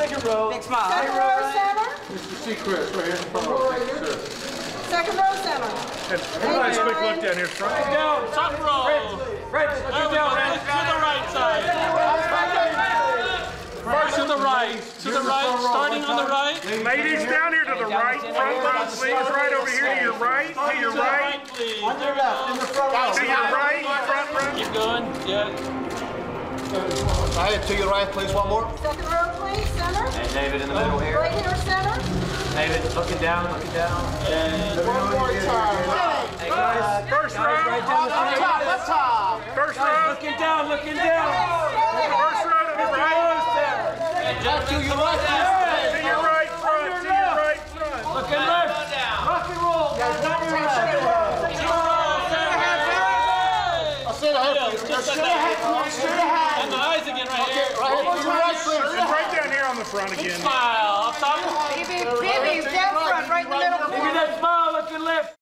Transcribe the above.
second row. Big smile. Second row center. Mr. Seacrest, right here in front of. Second row center. Nice quick look down here front. Down, top row. Fred, look There we go. down. To the right side. First to the right. To the right. Starting on the right. Ladies down here to the right, front row, please. Right over here to your right, to your right, right. On your left, in the front row. to your right, front row. Keep going. Yeah. All right, to your right, please, one more. Second row, please, center. And David in the middle here. Right here, center. David, looking down, looking down. One more time. Hey guys, First guys, right row, down the Up top, up top. first row, Looking down, looking down. first row to the right, To your right, to your right, front, to your right, front. Looking left. Rock and roll, guys, not your please. Straight. Just like ahead, that. please. Straight ahead. And the eyes again right here. Right to your right, right down here on the front again. Smile. Up top. Baby, baby, down front, right in the middle. Look at that smile, looking left.